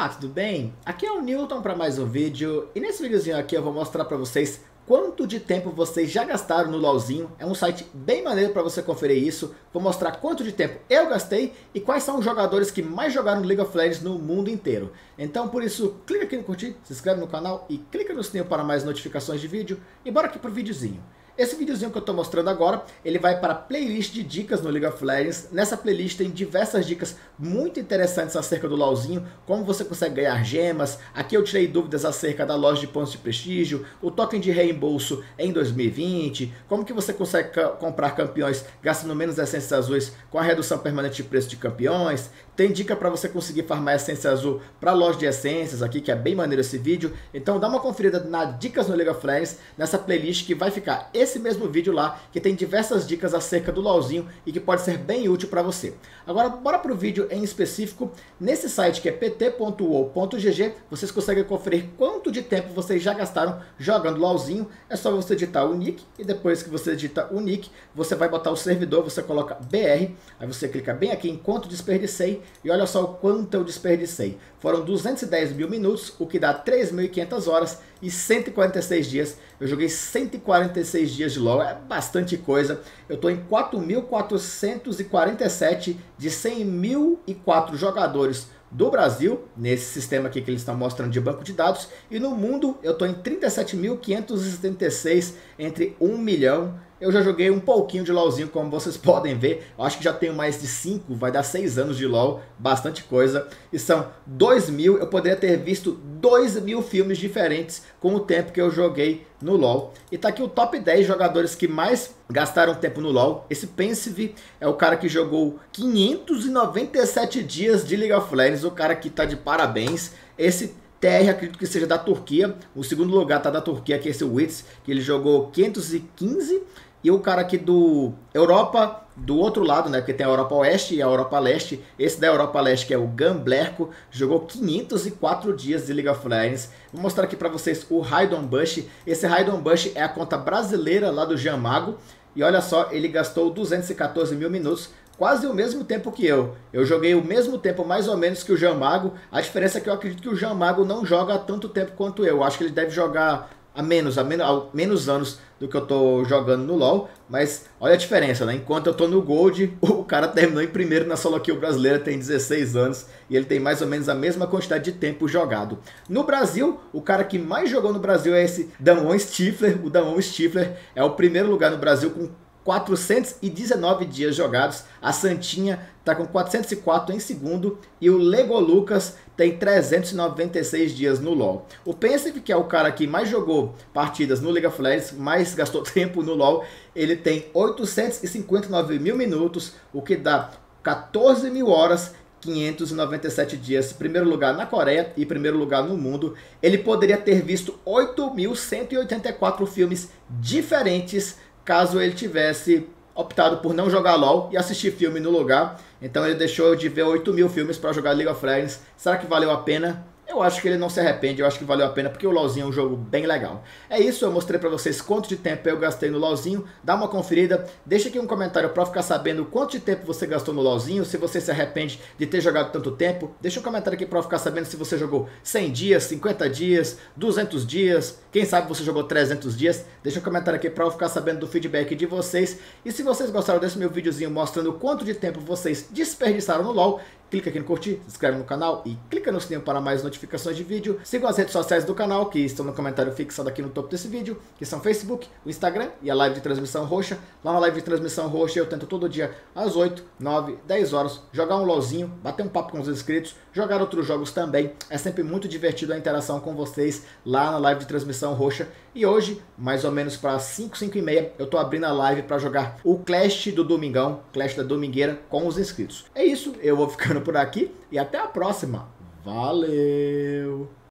Olá, tudo bem? Aqui é o Newton para mais um vídeo e nesse videozinho aqui eu vou mostrar para vocês quanto de tempo vocês já gastaram no LoLzinho. É um site bem maneiro para você conferir isso. Vou mostrar quanto de tempo eu gastei e quais são os jogadores que mais jogaram League of Legends no mundo inteiro. Então por isso, clica aqui no curtir, se inscreve no canal e clica no sininho para mais notificações de vídeo. E bora aqui pro videozinho. Esse videozinho que eu estou mostrando agora, ele vai para a playlist de dicas no League of Legends. Nessa playlist tem diversas dicas muito interessantes acerca do LoLzinho, como você consegue ganhar gemas. Aqui eu tirei dúvidas acerca da loja de pontos de prestígio, o token de reembolso em 2020, como que você consegue comprar campeões gastando menos essências azuis com a redução permanente de preço de campeões. Tem dica para você conseguir farmar essência azul para loja de essências aqui, que é bem maneiro esse vídeo. Então dá uma conferida na Dicas no League of Legends, nessa playlist que vai ficar esse esse mesmo vídeo lá, que tem diversas dicas acerca do LoLzinho e que pode ser bem útil para você. Agora, bora para o vídeo em específico. Nesse site que é pt.uol.gg, vocês conseguem conferir quanto de tempo vocês já gastaram jogando LoLzinho. É só você digitar o nick e depois que você digita o nick, você vai botar o servidor, você coloca BR, aí você clica bem aqui em quanto desperdicei e olha só o quanto eu desperdicei. Foram 210 mil minutos, o que dá 3.500 horas e 146 dias. Eu joguei 146 dias de LoL, é bastante coisa. Eu estou em 4.447 de 100.004 jogadores do Brasil, nesse sistema aqui que eles estão mostrando de banco de dados, e no mundo eu estou em 37.576 entre 1 milhão eu já joguei um pouquinho de LoLzinho, como vocês podem ver. Eu acho que já tenho mais de 5, vai dar 6 anos de LoL, bastante coisa. E são 2 mil, eu poderia ter visto 2 mil filmes diferentes com o tempo que eu joguei no LoL. E tá aqui o top 10 jogadores que mais gastaram tempo no LoL. Esse Pensive é o cara que jogou 597 dias de League of Legends, o cara que tá de parabéns. Esse TR acredito que seja da Turquia. O segundo lugar tá da Turquia, que é esse Witz, que ele jogou 515 e o cara aqui do Europa, do outro lado, né? Porque tem a Europa Oeste e a Europa Leste. Esse da Europa Leste, que é o Gamblerco, jogou 504 dias de League of Legends. Vou mostrar aqui para vocês o Raidon Bush. Esse Raidon Bush é a conta brasileira lá do Jamago. E olha só, ele gastou 214 mil minutos, quase o mesmo tempo que eu. Eu joguei o mesmo tempo mais ou menos que o Jamago. A diferença é que eu acredito que o Jamago não joga tanto tempo quanto eu. Acho que ele deve jogar a menos, a menos, menos anos do que eu tô jogando no LoL, mas olha a diferença, né? Enquanto eu tô no Gold, o cara terminou em primeiro na solo kill brasileira, tem 16 anos, e ele tem mais ou menos a mesma quantidade de tempo jogado. No Brasil, o cara que mais jogou no Brasil é esse Damon Stifler, o Damon Stifler é o primeiro lugar no Brasil com 419 dias jogados. A Santinha está com 404 em segundo. E o Lego Lucas tem 396 dias no LoL. O Pensive, que é o cara que mais jogou partidas no League of Legends, mais gastou tempo no LoL, ele tem 859 mil minutos, o que dá 14 mil horas 597 dias, primeiro lugar na Coreia e primeiro lugar no mundo. Ele poderia ter visto 8.184 filmes diferentes caso ele tivesse optado por não jogar LoL e assistir filme no lugar. Então ele deixou de ver 8 mil filmes para jogar League of Legends. Será que valeu a pena? Eu acho que ele não se arrepende, eu acho que valeu a pena, porque o LoLzinho é um jogo bem legal. É isso, eu mostrei pra vocês quanto de tempo eu gastei no LoLzinho, dá uma conferida, deixa aqui um comentário pra ficar sabendo quanto de tempo você gastou no LoLzinho, se você se arrepende de ter jogado tanto tempo, deixa um comentário aqui pra ficar sabendo se você jogou 100 dias, 50 dias, 200 dias, quem sabe você jogou 300 dias, deixa um comentário aqui pra eu ficar sabendo do feedback de vocês, e se vocês gostaram desse meu videozinho mostrando quanto de tempo vocês desperdiçaram no LoL, clica aqui no curtir, se inscreve no canal e clica no sininho para mais notificações de vídeo. Sigam as redes sociais do canal, que estão no comentário fixado aqui no topo desse vídeo, que são Facebook, o Instagram e a live de transmissão roxa. Lá na live de transmissão roxa eu tento todo dia às 8, 9, 10 horas jogar um LOLzinho, bater um papo com os inscritos, jogar outros jogos também. É sempre muito divertido a interação com vocês lá na live de transmissão roxa. E hoje, mais ou menos para 5, 5 e meia, eu tô abrindo a live para jogar o Clash do Domingão, Clash da Domingueira, com os inscritos. É isso, eu vou ficando por aqui e até a próxima. Valeu!